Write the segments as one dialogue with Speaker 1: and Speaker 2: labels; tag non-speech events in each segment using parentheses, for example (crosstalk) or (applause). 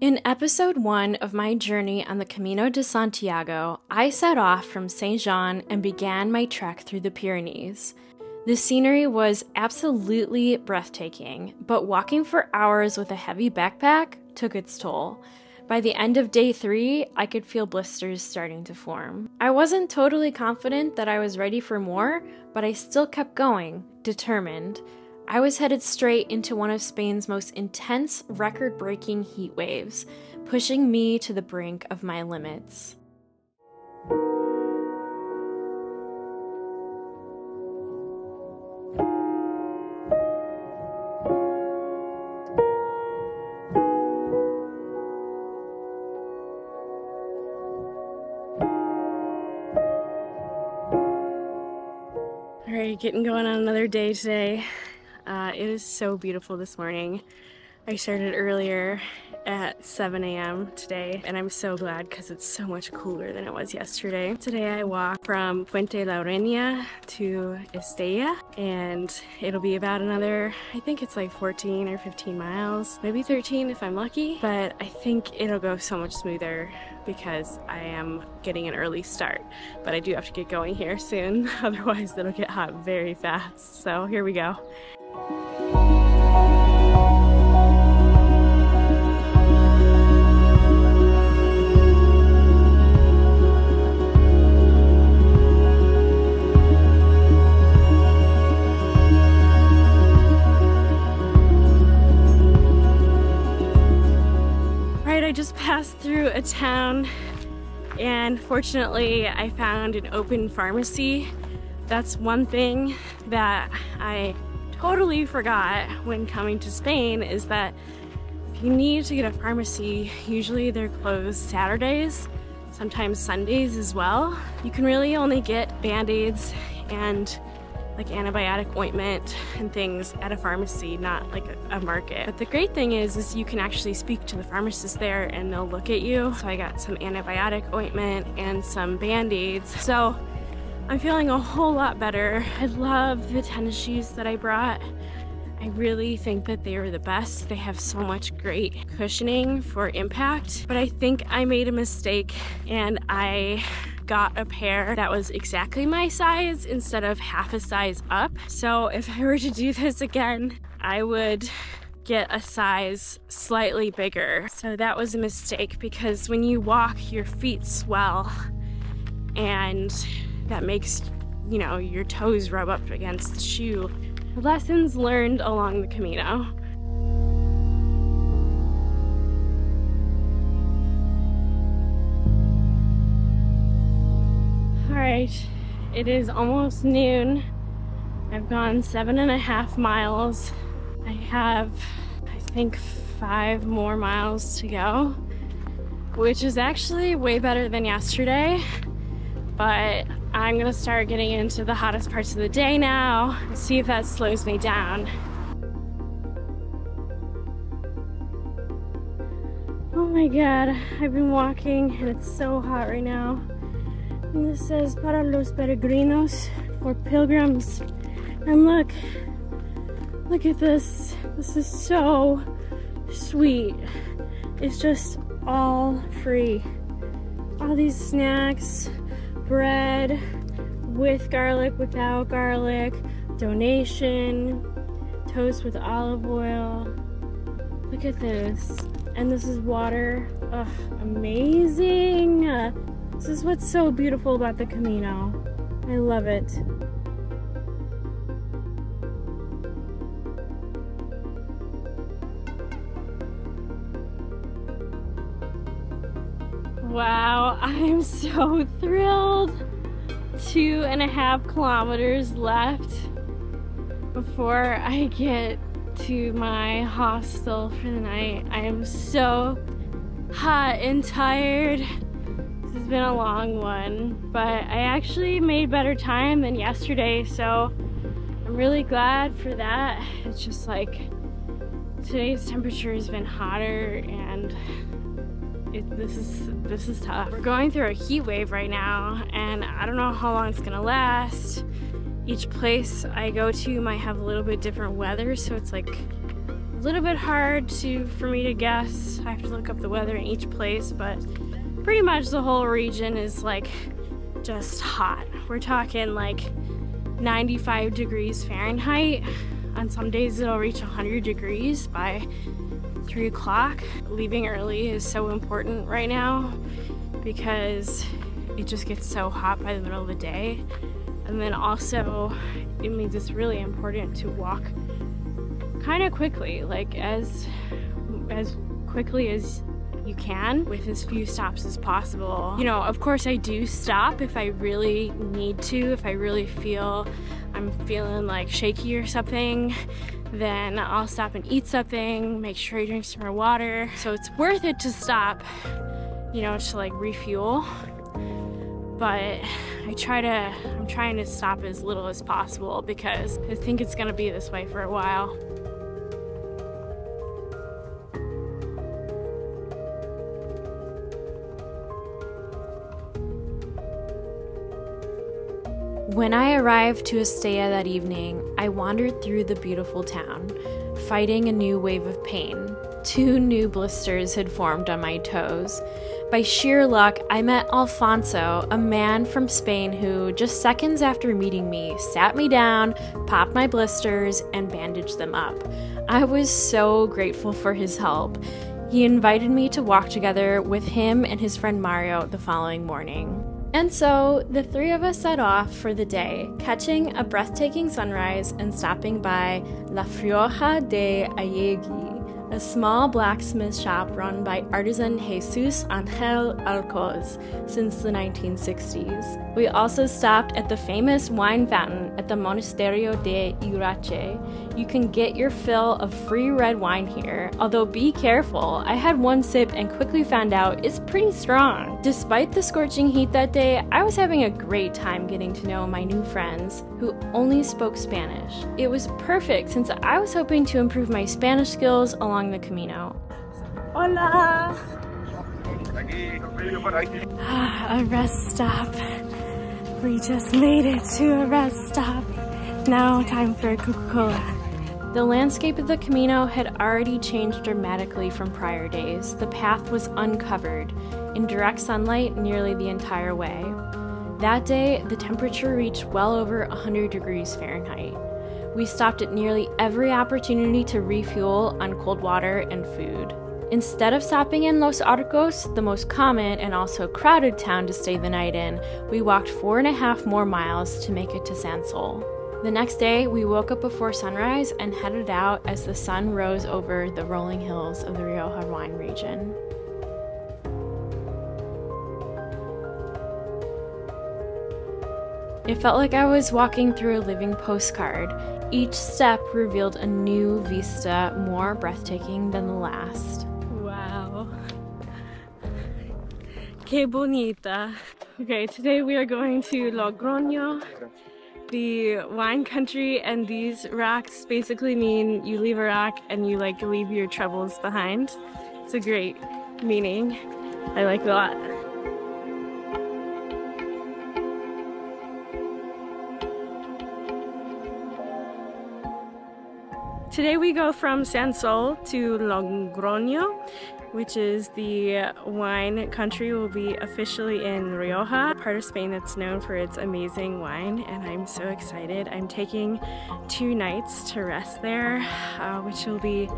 Speaker 1: In episode one of my journey on the Camino de Santiago, I set off from Saint Jean and began my trek through the Pyrenees. The scenery was absolutely breathtaking, but walking for hours with a heavy backpack took its toll. By the end of day three, I could feel blisters starting to form. I wasn't totally confident that I was ready for more, but I still kept going, determined. I was headed straight into one of Spain's most intense, record breaking heat waves, pushing me to the brink of my limits. All right, getting going on another day today. It is so beautiful this morning. I started earlier at 7 a.m. today, and I'm so glad because it's so much cooler than it was yesterday. Today I walk from Puente La Reina to Estella, and it'll be about another, I think it's like 14 or 15 miles, maybe 13 if I'm lucky, but I think it'll go so much smoother because I am getting an early start. But I do have to get going here soon, (laughs) otherwise it'll get hot very fast. So here we go. Right, I just passed through a town and fortunately I found an open pharmacy. That's one thing that I totally forgot when coming to Spain is that if you need to get a pharmacy, usually they're closed Saturdays, sometimes Sundays as well. You can really only get band-aids and like antibiotic ointment and things at a pharmacy, not like a, a, market. But the great thing is, is you can actually speak to the pharmacist there and they'll look at you. So I got some antibiotic ointment and some band-aids. So I'm feeling a whole lot better. I love the tennis shoes that I brought. I really think that they are the best. They have so much great cushioning for impact, but I think I made a mistake and I got a pair that was exactly my size instead of half a size up. So if I were to do this again, I would get a size slightly bigger. So that was a mistake because when you walk, your feet swell and that makes, you know, your toes rub up against the shoe. Lessons learned along the Camino. All right, it is almost noon. I've gone seven and a half miles. I have, I think, five more miles to go, which is actually way better than yesterday. But I'm gonna start getting into the hottest parts of the day now, see if that slows me down. Oh my god, I've been walking and it's so hot right now. And this says para los peregrinos, for pilgrims. And look, look at this. This is so sweet. It's just all free. All these snacks, bread with garlic, without garlic, donation, toast with olive oil. Look at this. And this is water. Ugh, amazing. This is what's so beautiful about the Camino. I love it. Wow, I'm so thrilled. Two and a half kilometers left before I get to my hostel for the night. I am so hot and tired. This has been a long one, but I actually made better time than yesterday, so I'm really glad for that. It's just like today's temperature has been hotter and it, this is this is tough. We're going through a heat wave right now, and I don't know how long it's gonna last. Each place I go to might have a little bit different weather, so it's like a little bit hard to for me to guess. I have to look up the weather in each place, but pretty much the whole region is like just hot. We're talking like 95 degrees Fahrenheit. On some days it'll reach 100 degrees by 3 o'clock. Leaving early is so important right now because it just gets so hot by the middle of the day. And then also, it means it's really important to walk kind of quickly, like as as quickly as you can with as few stops as possible. You know, of course I do stop if I really need to, if I really feel I'm feeling like shaky or something, then I'll stop and eat something, make sure I drink some more water. So it's worth it to stop, you know, to like refuel. But I try to, I'm trying to stop as little as possible because I think it's gonna be this way for a while.
Speaker 2: When I arrived to Estella that evening, I wandered through the beautiful town, fighting a new wave of pain. Two new blisters had formed on my toes. By sheer luck, I met Alfonso, a man from Spain who, just seconds after meeting me, sat me down, popped my blisters, and bandaged them up. I was so grateful for his help. He invited me to walk together with him and his friend Mario the following morning. And so the three of us set off for the day, catching a breathtaking sunrise and stopping by La Forja de Ayegui, a small blacksmith shop run by artisan Jesus Angel Alcoz since the 1960s. We also stopped at the famous wine fountain at the Monasterio de Irache. You can get your fill of free red wine here, although be careful. I had one sip and quickly found out it's pretty strong. Despite the scorching heat that day, I was having a great time getting to know my new friends who only spoke Spanish. It was perfect since I was hoping to improve my Spanish skills along the Camino.
Speaker 1: Hola! Ah, a rest stop. We just made it to a rest stop. Now time for Coca-Cola.
Speaker 2: The landscape of the Camino had already changed dramatically from prior days. The path was uncovered, in direct sunlight nearly the entire way. That day, the temperature reached well over 100 degrees Fahrenheit. We stopped at nearly every opportunity to refuel on cold water and food. Instead of stopping in Los Arcos, the most common and also crowded town to stay the night in, we walked four and a half more miles to make it to Sansol. The next day, we woke up before sunrise and headed out as the sun rose over the rolling hills of the Rioja wine region. It felt like I was walking through a living postcard. Each step revealed a new vista more breathtaking than the last.
Speaker 1: Que bonita. Okay, today we are going to Logroño the wine country and these rocks basically mean you leave a rock and you like leave your troubles behind. It's a great meaning. I like a lot. Today we go from Sansol to Logroño which is the wine country, will be officially in Rioja, part of Spain that's known for its amazing wine, and I'm so excited. I'm taking two nights to rest there, uh, which will be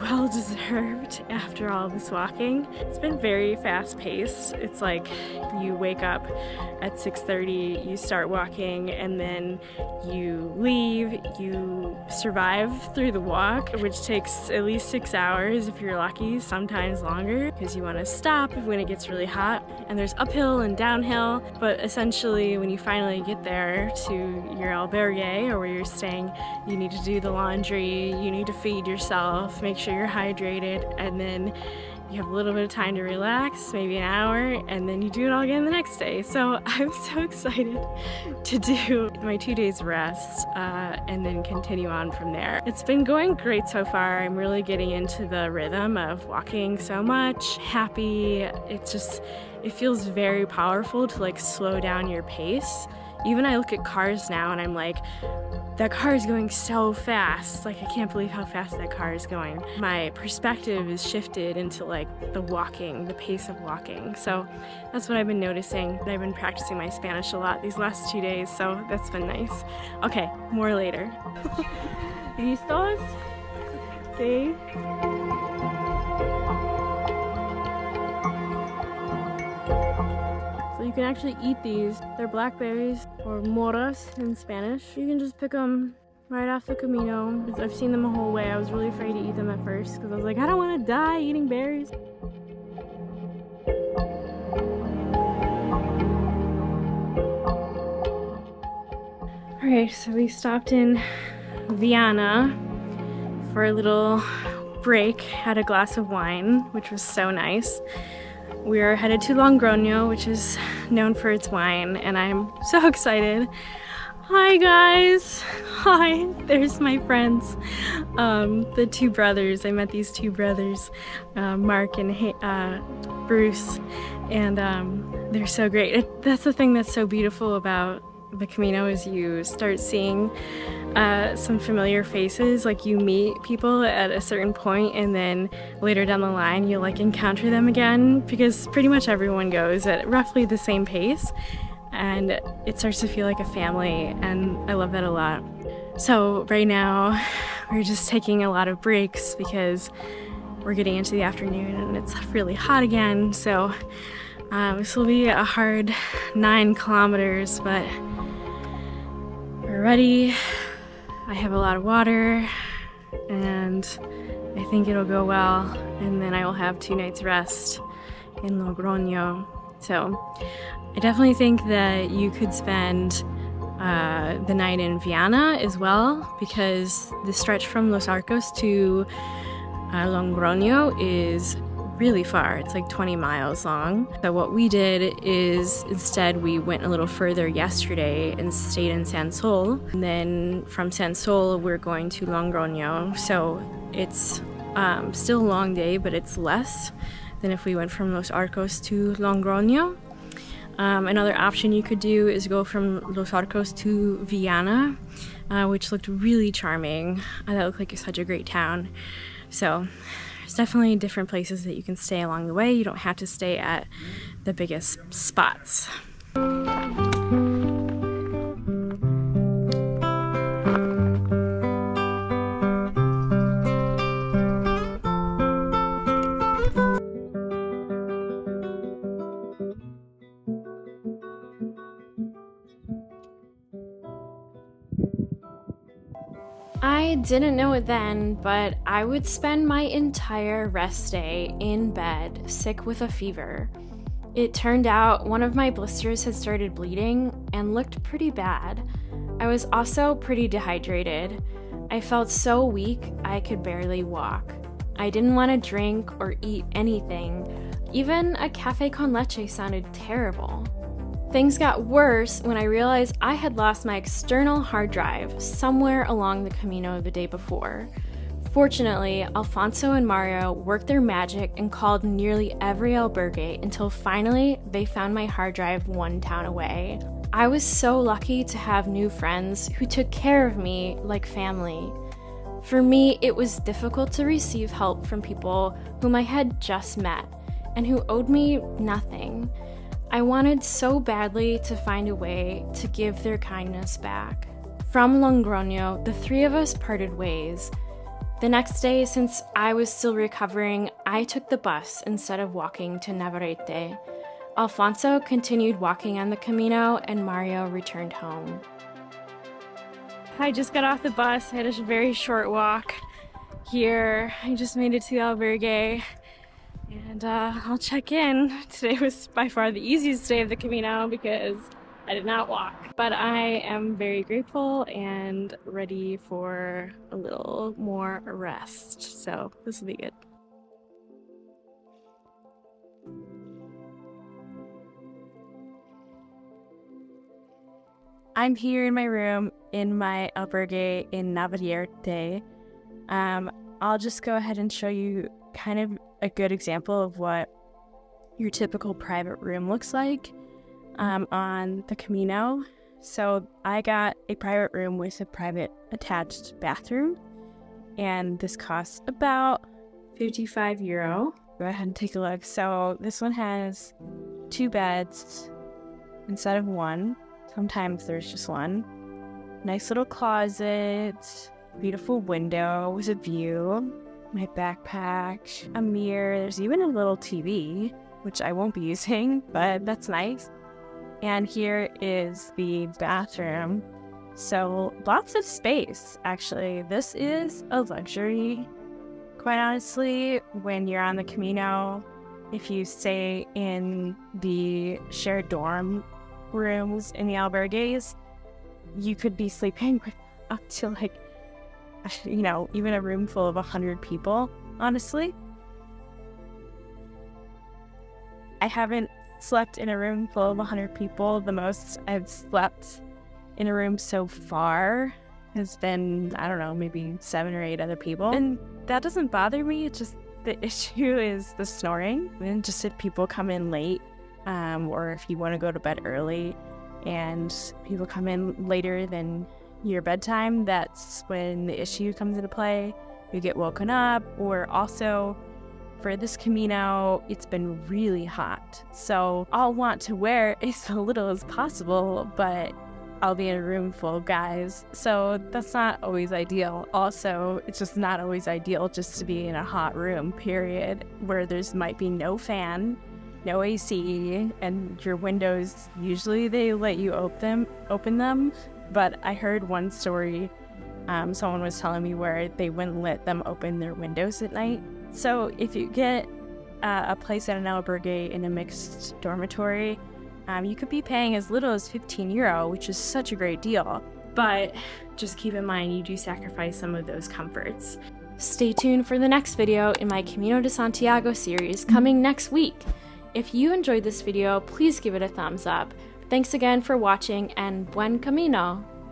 Speaker 1: well (laughs) deserved after all this walking. It's been very fast paced. It's like you wake up at 6.30, you start walking, and then you leave, you survive through the walk, which takes at least six hours if you're lucky, sometimes longer, because you want to stop when it gets really hot. And there's uphill and downhill, but essentially when you finally get there to your albergue or where you're staying, you need to do the laundry, you need to feed yourself, make sure you're hydrated, and then you have a little bit of time to relax, maybe an hour, and then you do it all again the next day. So (laughs) I'm so excited to do my two days rest uh, and then continue on from there. It's been going great so far. I'm really getting into the rhythm of walking so much, happy. It's just, it feels very powerful to like slow down your pace. Even I look at cars now and I'm like, that car is going so fast. Like, I can't believe how fast that car is going. My perspective is shifted into like the walking, the pace of walking. So that's what I've been noticing. I've been practicing my Spanish a lot these last two days, so that's been nice. Okay, more later. (laughs) ¿Listos? Sí. Can actually eat these. They're blackberries or moras in Spanish. You can just pick them right off the Camino. I've seen them a whole way. I was really afraid to eat them at first because I was like, I don't want to die eating berries. Alright, so we stopped in Viana for a little break, had a glass of wine, which was so nice. We're headed to Logroño, which is known for its wine, and I'm so (laughs) excited. Hi guys! (laughs) Hi! There's my friends. Um, the two brothers. I met these two brothers, uh, Mark and uh, Bruce, and um, they're so great. It, that's the thing that's so beautiful about the Camino is you start seeing uh, some familiar faces. Like you meet people at a certain point, and then later down the line, you'll like encounter them again because pretty much everyone goes at roughly the same pace, and it starts to feel like a family. And I love that a lot. So right now, we're just taking a lot of breaks because we're getting into the afternoon and it's really hot again. So um, this will be a hard nine kilometers, but we're ready. I have a lot of water and I think it'll go well. And then I will have two nights rest in Logroño. So I definitely think that you could spend uh, the night in Viana as well because the stretch from Los Arcos to uh, Logroño is really far. It's like 20 miles long. So what we did is instead we went a little further yesterday and stayed in Sansol. And then from Sansol we're going to Logroño. So it's um, still a long day, but it's less than if we went from Los Arcos to Logroño. Um, another option you could do is go from Los Arcos to Viana, uh, which looked really charming. Uh, that looked like such a great town. So there's definitely different places that you can stay along the way. You don't have to stay at the biggest spots.
Speaker 2: I didn't know it then, but I would spend my entire rest day in bed, sick with a fever. It turned out one of my blisters had started bleeding and looked pretty bad. I was also pretty dehydrated. I felt so weak I could barely walk. I didn't want to drink or eat anything. Even a cafe con leche sounded terrible. Things got worse when I realized I had lost my external hard drive somewhere along the Camino the day before. Fortunately, Alfonso and Mario worked their magic and called nearly every albergue until finally they found my hard drive one town away. I was so lucky to have new friends who took care of me like family. For me, it was difficult to receive help from people whom I had just met and who owed me nothing. I wanted so badly to find a way to give their kindness back. From Logroño, the three of us parted ways. The next day, since I was still recovering, I took the bus instead of walking to Navarrete. Alfonso continued walking on the Camino, and Mario returned home.
Speaker 1: I just got off the bus. I had a very short walk here. I just made it to the albergue and uh, I'll check in. (laughs) Today was by far the easiest day of the Camino because I did not walk. But I am very grateful and ready for a little more rest. So this will be good. I'm here in my room in my albergue in Navarrete. Um, I'll just go ahead and show you kind of a good example of what your typical private room looks like um, on the Camino. So I got a private room with a private attached bathroom, and this costs about 55 euro. Go ahead and take a look. So this one has two beds instead of one. Sometimes there's just one. Nice little closet, beautiful window with a view, my backpack, a mirror. There's even a little TV, which I won't be using, (laughs) but that's nice. And here is the bathroom. So lots of space, actually. This is a luxury, quite honestly, when you're on the Camino. If you stay in the shared dorm rooms in the albergues, you could be sleeping with (laughs) up to like, (laughs) you know, even a room full of 100 people, honestly. I haven't slept in a room full of 100 people. The most I've slept in a room so far has been, I don't know, maybe seven or eight other people. And that doesn't bother me. It's just (laughs) the issue is the snoring. And just if people come in late, um, or if you want to go to bed early and people come in later than your bedtime, that's when the issue comes into play. You get woken up, or also for this Camino, it's been really hot. So I'll want to wear (laughs) as little as possible, but I'll be in a room full of guys. So that's not always ideal. Also, it's just not always ideal just to be in a hot room, period, where there's might be no fan, no AC, and your windows usually they let you open them open them. But I heard one story um, someone was telling me where they wouldn't let them open their windows at night so if you get uh, a place at an albergue in a mixed dormitory, um, you could be paying as little as 15 euro, which is such a great deal. But just keep in mind, you do sacrifice some of those comforts.
Speaker 2: Stay tuned for the next video in my Camino de Santiago series coming next week. If you enjoyed this video, please give it a thumbs up. Thanks again for watching and buen camino!